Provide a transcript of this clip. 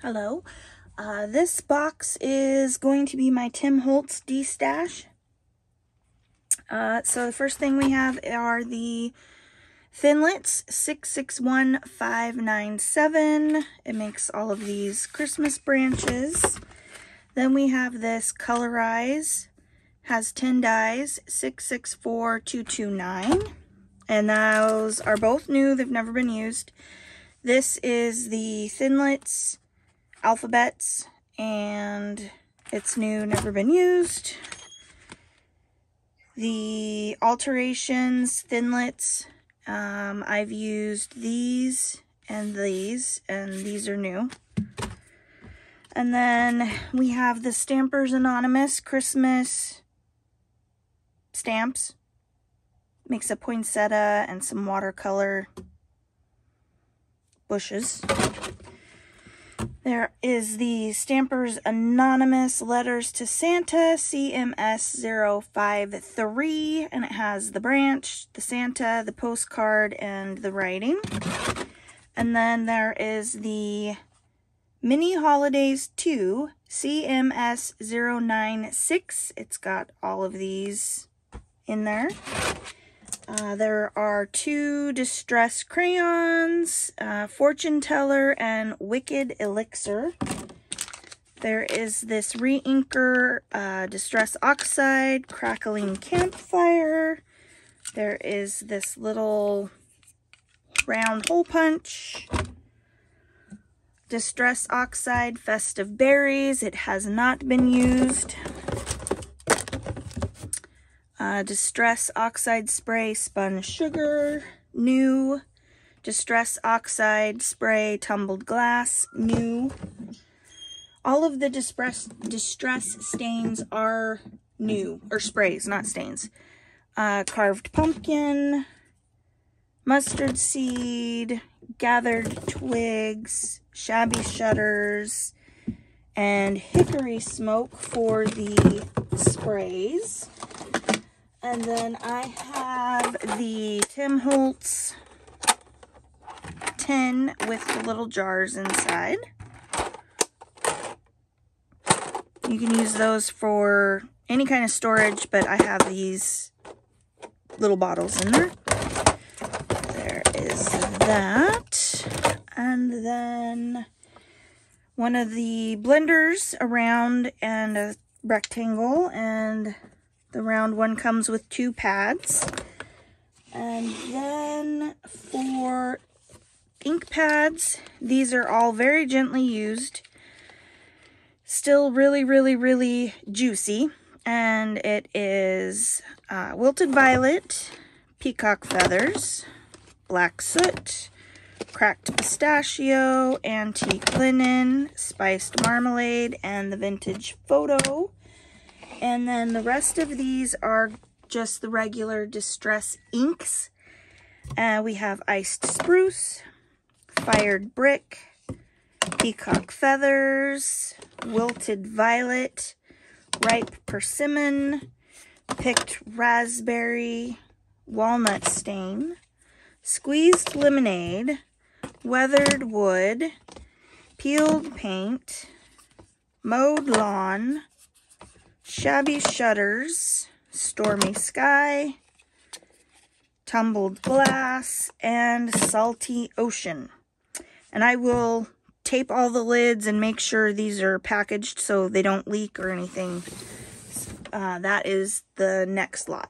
Hello. Uh, this box is going to be my Tim Holtz Destash. Uh, so the first thing we have are the Thinlits 661597. It makes all of these Christmas branches. Then we have this Colorize, has 10 dies, 664229. And those are both new, they've never been used. This is the Thinlits alphabets and it's new, never been used. The alterations, Thinlits, um, I've used these and these, and these are new. And then we have the Stampers Anonymous Christmas stamps. Makes a poinsettia and some watercolor bushes. There is the Stampers Anonymous Letters to Santa CMS 053, and it has the branch, the Santa, the postcard, and the writing. And then there is the Mini Holidays 2 CMS 096. It's got all of these in there. Uh, there are two Distress Crayons, uh, Fortune Teller, and Wicked Elixir. There is this Reinker uh, Distress Oxide, Crackling Campfire. There is this little round hole punch. Distress Oxide Festive Berries. It has not been used. Uh, Distress Oxide Spray Spun Sugar, new. Distress Oxide Spray Tumbled Glass, new. All of the distress, distress stains are new, or sprays, not stains. Uh, carved Pumpkin, Mustard Seed, Gathered Twigs, Shabby Shutters, and Hickory Smoke for the sprays. And then I have the Tim Holtz tin with the little jars inside. You can use those for any kind of storage, but I have these little bottles in there. There is that. And then one of the blenders around and a rectangle and the round one comes with two pads. And then for ink pads, these are all very gently used. Still really, really, really juicy. And it is uh, Wilted Violet, Peacock Feathers, Black Soot, Cracked Pistachio, Antique Linen, Spiced Marmalade, and the Vintage Photo. And then the rest of these are just the regular Distress inks. Uh, we have Iced Spruce, Fired Brick, Peacock Feathers, Wilted Violet, Ripe Persimmon, Picked Raspberry, Walnut Stain, Squeezed Lemonade, Weathered Wood, Peeled Paint, Mowed Lawn, Shabby Shutters, Stormy Sky, Tumbled Glass, and Salty Ocean. And I will tape all the lids and make sure these are packaged so they don't leak or anything. Uh, that is the next lot.